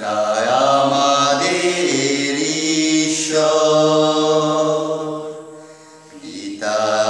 তাই আমাদের গীতা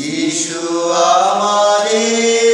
যিশু আমাদের